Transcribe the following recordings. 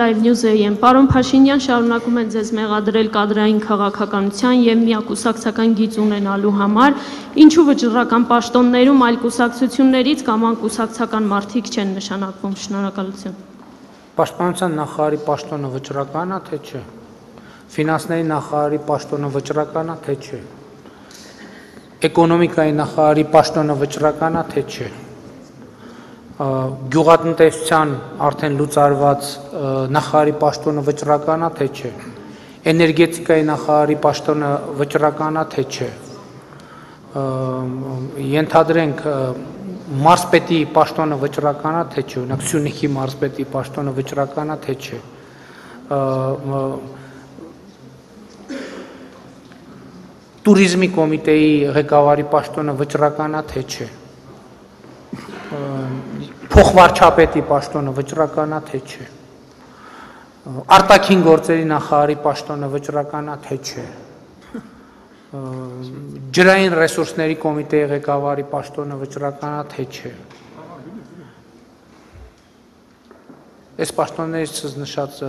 Live News-ի եմ։ Պարոն Փաշինյան, շարունակում են ձեզ մեղադրել կադրային քաղաքականության եւ միակուսակցական գիծ ունենալու համար, ինչու վճռական պաշտոններում այլ կուսակցություններից կամ անկուսակցական մարդիկ չեն նշանակվում։ Շնորհակալություն։ Պաշտպանության նախարարի պաշտոնը վճռական է, թե չէ։ Ֆինանսների նախարարի պաշտոնը վճռական է, թե չէ։ Էկոնոմիկայի նախարարի պաշտոնը վճռական է, թե չէ գյուղատնտեսության արդեն լուծարված նախարարի պաշտոնը վճռականա թե չէ էներգետիկայի նախարարի պաշտոնը վճռականա թե չէ ենթադրենք մարսպետի պաշտոնը վճռականա թե չէ, օրինակ Սյունիքի մարսպետի պաշտոնը վճռականա թե չէ։ Տուրիզմի կոմիտեի ղեկավարի պաշտոնը վճռականա թե չէ փոխվարչապետի պաշտոնը վճռական է թե չէ արտաքին գործերի նախարարի պաշտոնը վճռական է թե չէ ջրային ռեսուրսների կոմիտեի ղեկավարի պաշտոնը վճռական է թե չէ Այս պաշտոններից նշածը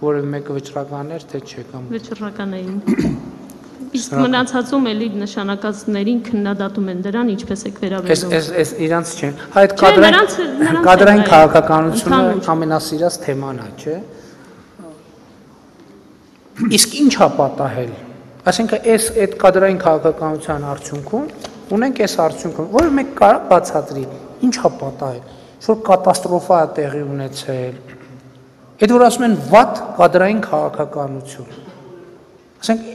որևէ մեկը վճռական էր թե չէ կամ վճռական էին Իսկ մնացածում էլի նշանակածներին քննադատում են դրան, ինչպես եք վերաբերում։ Այս այս իրանց չեն։ Հա այդ կադրային կադրային քաղաքականությունը ամենասիրած թեման է, չէ։ Իսկ ինչ է պատահել։ Այսինքն այս այդ կադրային քաղաքականության արդյունքում ունենք այս արդյունքը, որը մեկ կարող բացատրի, ինչ է պատահել։ Որ կատաստրոֆա է տեղի ունեցել։ Այդ որ ասում են վատ կադրային քաղաքականություն։ Ասենք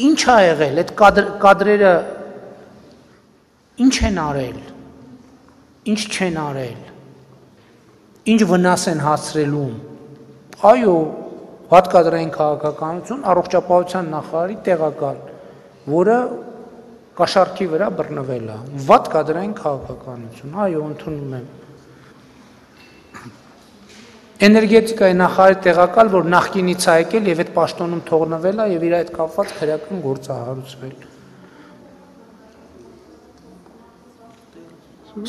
Ինչ ա եղել այդ կադր, կադրերը ինչ են արել։ Ինչ չեն արել։ Ինչ վնաս են հասցրելում։ Այո, վատ կադրային քաղաքականություն առողջապահության նախարարի տեղակալ, որը կաշառքի վրա բռնվել է։ Վատ կադրային քաղաքականություն։ Այո, ընդունում եմ էներգետիկայի նախարարի տեղակալ, որ նախկինից է եկել եւ այդ պաշտոնում թողնվել է եւ իր այդ կապված քրեական գործ է հարուցվել։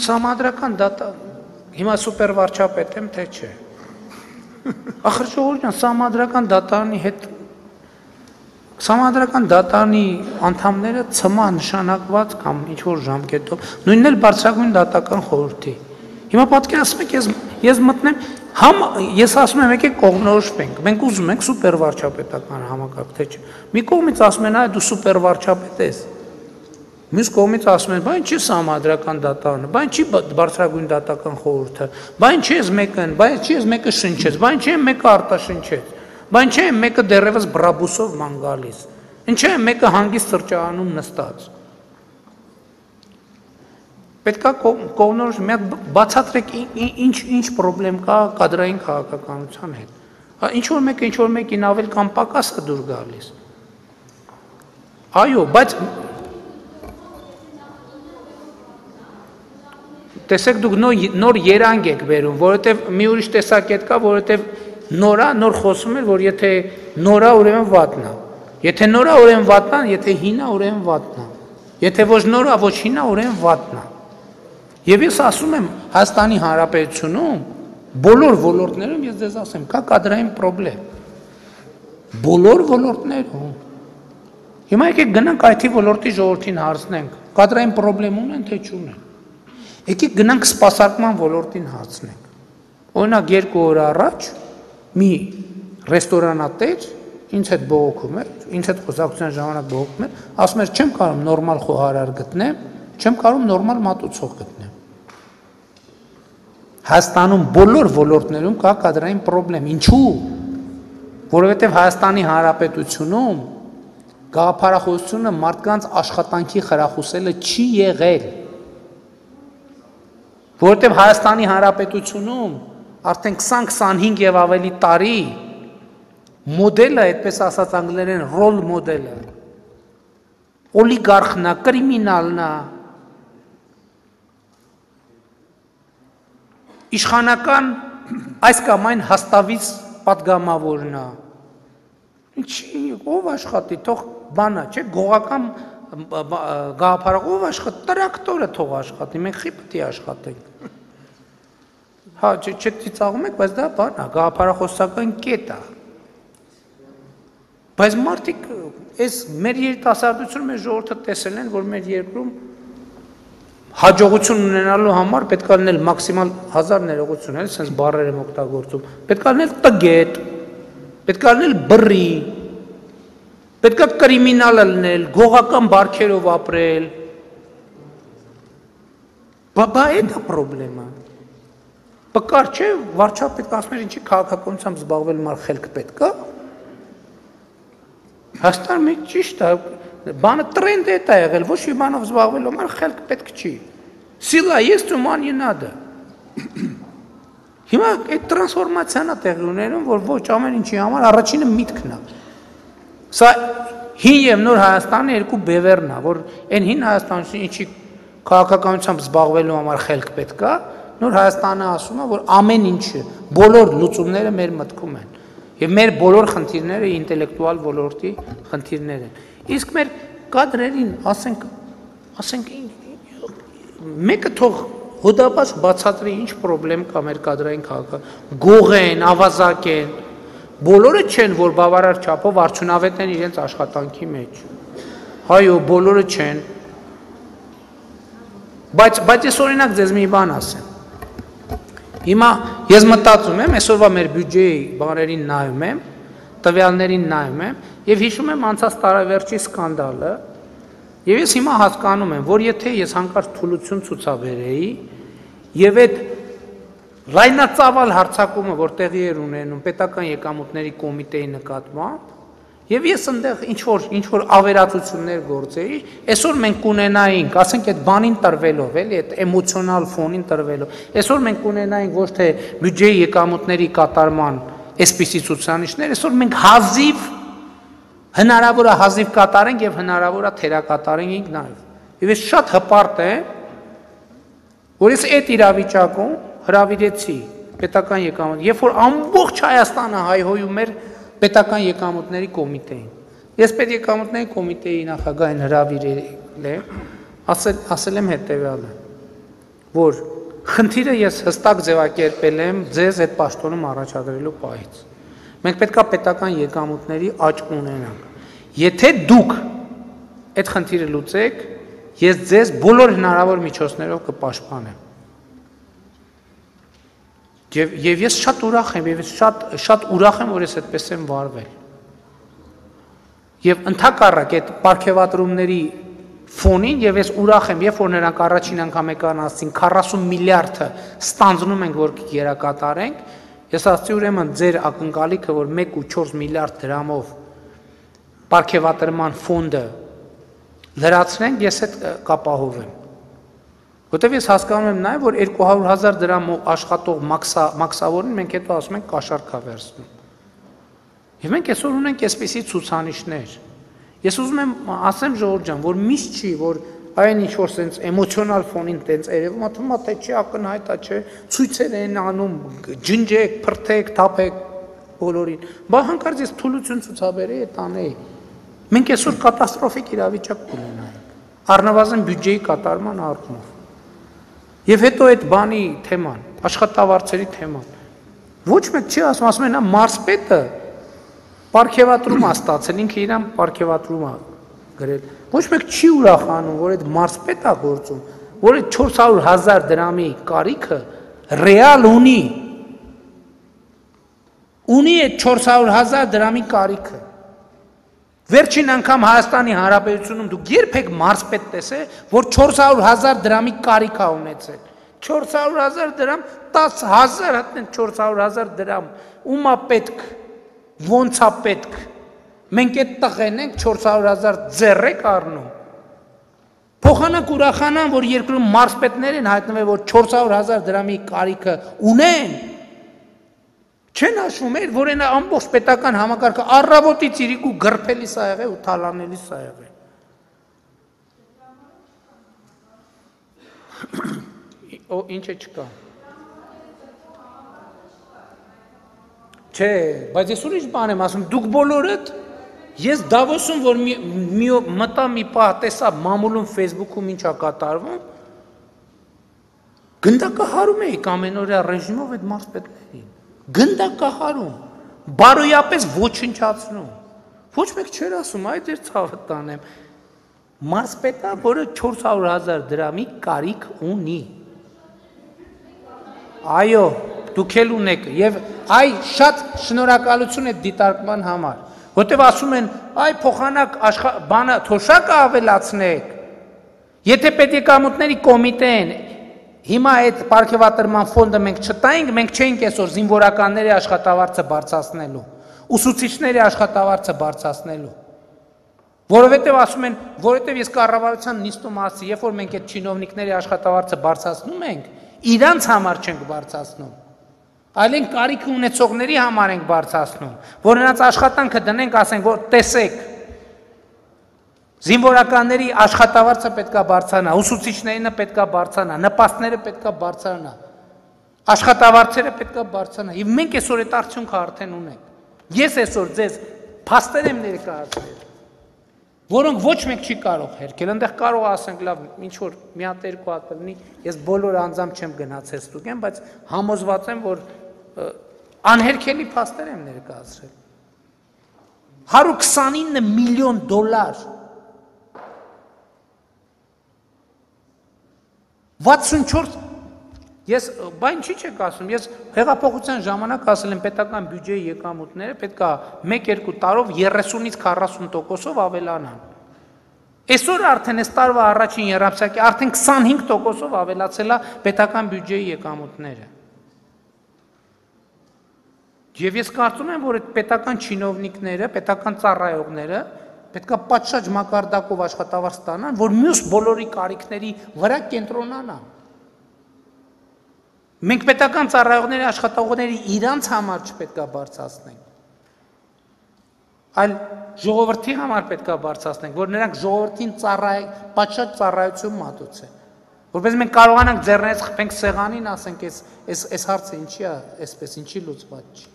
Սամադրական դատա հիմա սուպեր վարչապետ եմ թե չէ։ Ախր ժողովուրդն սամադրական դատարանի հետ Սամադրական դատարանի անդամները ցմա նշանակված կամ ինչ որ ժամկետով նույնն էլ բարձրագույն դատական խորհրդի։ Հիմա պատկերացնում եք ես ես մտնեմ Համ ես ասում եմ եկեք կողմնորոշվենք։ Մենք ուզում ենք սուպեր վարչապետական համակարգ, թե չէ։ Մի կողմից ասում են, այ դու սուպեր վարչապետ ես։ Մյուս կողմից ասում են, բայն չի համադրական դատարանը, բայն չի բարձրագույն դատական խորհուրդը, բայն չի ես մեկը, բայն չի ես մեկը շնչեց, բայն չի մեկը արտաշնչեց, բայն չի մեկը դերևս բրաբուսով ման գալիս։ Ինչե մեկը հանգիստ սրճարանում նստած։ Պետքա կողմնորոշ մի հատ բացատրեք ինչ ինչ խնդրեմ կա կադրային քաղաքականության հետ։ Հա ինչ որ մեկը ինչ որ մեկին ավել կամ պակաս է դուր գալիս։ Այո, բայց տեսեք դուք նոր նոր երանգ եք վերում, որովհետև մի ուրիշ տեսակետ կա, որովհետև նորա նոր խոսում էր, որ եթե նորա ուրեմն վատնա։ Եթե նորա ուրեմն վատնա, եթե հինա ուրեմն վատնա։ Եթե ոչ նորա, ոչ հինա ուրեմն վատնա։ Եվ ես ասում եմ Հայաստանի Հանրապետությունում բոլոր ոլորտներում ես ձեզ ասեմ, կա կադրային խնդրեմ։ Բոլոր ոլորտներում։ Հիմա եկեք գնանք IT ոլորտի ժողովրդին հարցնենք, կադրային խնդրեմ ունեն թե չունեն։ Եկեք գնանք սպասարկման ոլորտին հարցնենք։ Օրինակ երկու օր առաջ մի ռեստորանատեր ինձ հետ բողոքում էր, ինձ հետ խոսակցության ժամանակ բողոքում էր, ասում էր չեմ կարող նորմալ խոհարար գտնեմ, չեմ կարող նորմալ մատուցող գտնեմ։ Հայաստանում բոլոր ոլորտներում կա կադրային խնդրեմ։ Ինչու՞։ Որովհետև Հայաստանի Հանրապետությունում գաղափարախոսությունը մարդկանց աշխատանքի խրախուսելը չի եղել։ Որովհետև Հայաստանի Հանրապետությունում արդեն 20-25 եւ ավելի տարի մոդելը, այդպես ասած անգլերեն ռոլ մոդելը օլիգարխնա, կրիմինալնա, իշխանական այս կամ այն հաստավից падգամավորն է։ Ինչի, ով աշխատի, թող բանա, չէ, գողական գաղափարով ով աշխատ, տրակտորը թող աշխատի, մենք խի պետք է աշխատենք։ Հա, չէ, չեք ծիծաղում եք, բայց դա բան է, գաղափարախոսական կետ է։ Բայց մարդիկ այս մեր երիտասարդությունը մեր ժողովուրդը տեսել են, որ մեր երկրում հաջողություն ունենալու համար պետք է լինել մաքսիմալ 1000 ներողություն, էլ sense բառեր եմ օգտագործում։ Պետք է լինել տգետ, պետք է լինել բռի, պետք է կրիմինալ լինել, գողական բարքերով ապրել։ Բա բա այդ է խնդրեմը։ Պկար չէ, վարչապետ ասում էր ինչի քաղաքականությամբ զբաղվել մար խելք պետք է։ Հաստատ մեկ ճիշտ է, Բանը տրենդ է դա եղել, ոչ մի բանով զբաղվելու համար խելք պետք չի։ Սիլա ես ուման ենադը։ Հիմա այդ տրանսֆորմացիան է տեղի ունենում, որ ոչ ամեն ինչի համար առաջինը միտքն է։ Սա հին եւ նոր Հայաստանի երկու բևեռն է, որ այն հին Հայաստանը ինչի քաղաքականությամբ զբաղվելու համար խելք պետք է, նոր Հայաստանը ասում է, որ ամեն ինչը, բոլոր լուծումները մեր մտքում են։ Եվ մեր բոլոր խնդիրները ինտելեկտուալ ոլորտի խնդիրներ են։ Իսկ մեր կադրերին, ասենք, ասենք մեկը թող հոդապաշ բացատրի ինչ խնդրեմ կա մեր կադրային քաղաքը։ Գող են, ավազակ են, բոլորը չեն, որ բավարար չափով արդյունավետ են իրենց աշխատանքի մեջ։ Հայո, բոլորը չեն։ Բայց բայց ես օրինակ ձեզ մի բան ասեմ։ Հիմա ես մտածում եմ, այսօրվա մեր բյուջեի բաներին նայում եմ, տվյալներին նայում եմ եւ հիշում եմ անցած տարեվերջի սկանդալը, եւ ես հիմա հասկանում եմ, որ եթե ես հանկարծ թուլություն ցուցաբերեի եւ այդ լայնածավալ հարցակումը, որ տեղի էր ունենում պետական եկամուտների կոմիտեի նկատմամբ, Եվ ես այնտեղ ինչ որ ինչ որ ավերածություններ գործեի, այսօր մենք կունենայինք, ասենք այդ բանին տրվելով, էլի, այդ էմոցիոնալ ֆոնին տրվելով։ Այսօր մենք կունենայինք ոչ թե բյուջեի եկամուտների կատարման այսպիսի ցուցանիշներ, այսօր մենք հազիվ հնարավոր է հազիվ կատարենք եւ հնարավոր է թերակատարենք նաեւ։ Եվ ես շատ հպարտ եմ, որ ես այդ իրավիճակում հravirեցի պետական եկամուտ, երբ որ ամբողջ Հայաստանը հայհոյում էր պետական եկամուտների կոմիտեին։ Ես պետ եկամուտների կոմիտեի նախագահին հրավիրել եմ, ասել ասել եմ հետեւյալը, որ խնդիրը ես հստակ ձևակերպել եմ ձեզ այդ պաշտոնում առաջադրելու պահից։ Մենք պետքա պետական եկամուտների աճ ունենանք։ Եթե դուք այդ խնդիրը լուծեք, ես ձեզ բոլոր հնարավոր միջոցներով կպաշտպանեմ։ Եվ եւ ես շատ ուրախ եմ, եւ ես շատ շատ ուրախ եմ, որ ես այդպես եմ վարվել։ Եվ ընդհակառակ այդ ապարքեվատրումների ֆոնին եւ ես ուրախ եմ, երբ որ նրանք առաջին անգամ եկան ասին 40 միլիարդը ստանձնում ենք, որ երակատարենք, ես ասացի ուրեմն ձեր ակնկալիքը, որ 1.4 միլիարդ դրամով ապարքեվատրման ֆոնդը լրացնենք, ես այդ կապահովեմ։ Որտեվ ես հասկանում եմ նաև, որ 200.000 դրամով աշխատող մաքսա մաքսավորին մենք հետո ասում ենք կաշառքա վերցնում։ Եվ մենք այսօր ունենք այսպիսի ցուցանիշներ։ Ես ուզում եմ ասեմ Ժողովուրդ ջան, որ միշտ չի, որ այն ինչ որ sense էմոցիոնալ ֆոնին տենց երևում, աթվում է թե չի ակնհայտ է, չէ, ցույցեր են անում, ջնջեք, փրթեք, թափեք բոլորին։ Բա հանկարծ ես թուլություն ցուցաբերեի այդ անեի։ Մենք այսօր կատաստրոֆիկ իրավիճակ կունենայինք։ Առնվազն բյուջեի կատարման առումով։ Եվ հետո այդ բանի թեման, աշխատավարձերի թեման։ Ոչ մեկ չի ասում, ասում են, մարսպետը պարքեվատրում է ստացել, ինքը իրան պարքեվատրում է գրել։ Ոչ մեկ չի ուրախանում, որ այդ մարսպետը գործում, որ այդ 400.000 դրամի կարիքը ռեալ ունի։ Ունի այդ 400.000 դրամի կարիքը։ Վերջին անգամ Հայաստանի Հանրապետությունում դուք երբեք մարսպետ տեսե, որ 400.000 դրամի կարիք ա ունեցել։ 400.000 դրամ 10000 հատնեն 400.000 դրամ։ Ումա պետք։ Ոնց է պետք։ Մենք այդ տղեն ենք 400.000 ձեռեք առնում։ Փոխանակ ուրախանան, որ երկրում մարսպետներ են հայտնվել, որ 400.000 դրամի կարիքը ունեն, Չեն հաշվում էր, որ այնա ամբողջ պետական համակարգը առավոտից իրիկու գրփելի սա եղե ու թալանելի սա եղե։ ինչ է չկա։ Չէ, բայց ես ուրիշ բան եմ ասում, դուք բոլորդ ես Դավոսում որ մի, մի մտա մի պահ տեսա մամուլում Facebook-ում ինչա կատարվում, Գնդակահարում էիք ամենօրյա ռեժիմով այդ մարզպետներին։ Գնդակահարում, բարոյապես ոչնչացնում։ Ոչ մեկ չէր ասում, այ դեր ցավը տանեմ։ Մարզպետա, որը 400.000 դրամի կարիք ունի։ Այո, դուք էլ ունեք եւ այ շատ շնորհակալություն է դիտարկման համար որտեւ ասում են այ փոխանակ բանը թոշակը ավելացնեք եթե պետեկամուտների կոմիտեն Հիմա այդ ապարքեվատրման ֆոնդը մենք չտայինք, մենք չենք այսօր զինվորականների աշխատավարձը բարձրացնելու, ուսուցիչների աշխատավարձը բարձրացնելու։ Որովհետև ասում են, որովհետև ես կառավարության նիստում ասի, երբ որ մենք այդ չինովնիկների աշխատավարձը բարձրացնում ենք, իրանց համար չենք բարձրացնում։ Այլ են կարիք ունեցողների համար ենք բարձրացնում, որ նրանց աշխատանքը դնենք, ասենք, որ տեսեք, Զինվորականների աշխատավարձը պետքա բարձրանա, ուսուցիչներինը պետքա բարձրանա, նպաստները պետքա բարձրանա։ Աշխատավարձերը պետքա բարձրանա։ Եվ մենք այսօր այդ արդյունքը արդեն ունենք։ Ես այսօր ձեզ փաստեր եմ ներկայացրել, որոնք ոչ մեկ չի կարող հերքել։ Այնտեղ կարող ասենք, լավ, ինչ որ մի հատ երկու հատ լինի, ես բոլոր անձամբ չեմ գնացել ստուգեմ, բայց համոզված եմ, որ անհերքելի փաստեր եմ ներկայացրել։ 129 միլիոն դոլար 64 Ես բա ինչի՞ չեք ասում։ Ես հեղափոխության ժամանակ ասել եմ պետական բյուջեի եկամուտները պետքա 1-2 տարով 30-ից 40%-ով ավելանան։ Այսօր արդեն այս տարվա առաջին երամսյակի արդեն 25%-ով ավելացել է պետական բյուջեի եկամուտները։ Եվ ես կարծում եմ, որ այդ պետական чиновниկները, պետական ծառայողները պետքա պատշաճ մակարդակով աշխատավար ստանան, որ մյուս բոլորի կարիքների վրա կենտրոնանան։ Մենք պետական ծառայողների աշխատողների իրանց համար չպետքա բարձրացնենք, այլ ժողովրդի համար պետքա բարձրացնենք, որ նրանք ժողովրդին ծառայ պատշաճ ծառայություն մատուցեն։ Որպես մենք կարողանանք ձեռներս խփենք սեղանին, ասենք, այս այս այս հարցը ինչի է, այսպես ինչի լուծված չի։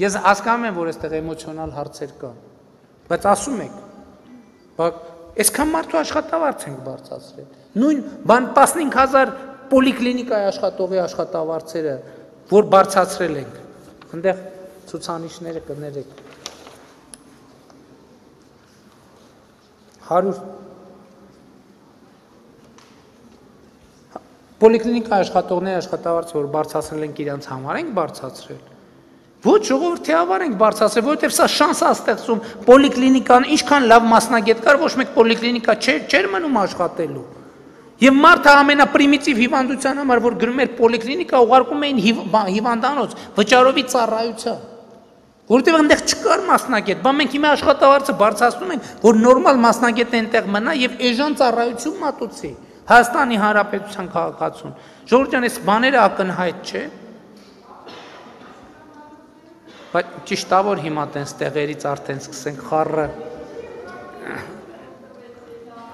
Ես հասկանում եմ, որ այստեղ էմոցիոնալ հարցեր կան, Բայց ասում եք, բա այսքան մարդու աշխատավարձ ենք բարձրացրել։ Նույն բան 15000 պոլիկլինիկայի աշխատողի աշխատավարձերը, որ բարձրացրել ենք։ Այնտեղ ցուցանիշները կներեք։ 100 Պոլիկլինիկայի աշխատողների աշխատավարձը, որ բարձրացրել ենք իրանց համար, ենք բարձրացրել։ Ոչ ժողովրդի համար ենք բարձրացրել, որովհետև սա շանս է ստեղծում պոլիկլինիկան, ինչքան լավ մասնագետ կար, ոչ մեկ պոլիկլինիկա չէր, չէր մնում աշխատելու։ Եվ մարդը ամենապրիմիտիվ հիվանդության համար, որ գրում էր պոլիկլինիկա, ուղարկում էին հիվանդանոց վճարովի ծառայության։ Որովհետև այնտեղ չկար մասնագետ, բա մենք հիմա աշխատավարձը բարձրացնում ենք, որ նորմալ մասնագետը այնտեղ մնա եւ էժան ծառայություն մատուցի։ Հայաստանի Հանրապետության քաղաքացուն։ Ժողովուրդ ջան, այս բաները ակնհայտ չէ։ Բայց ճիշտ է որ հիմա տենց տեղերից արդեն սկսենք խառը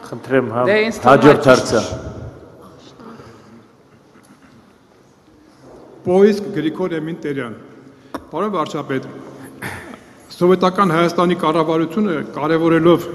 Խնդրեմ հա Դե հաջորդ հարցը։ Պոիսկ Գրիգոր Էմինտերյան։ Պարոն վարչապետ, սովետական Հայաստանի կառավարությունը կարևորելով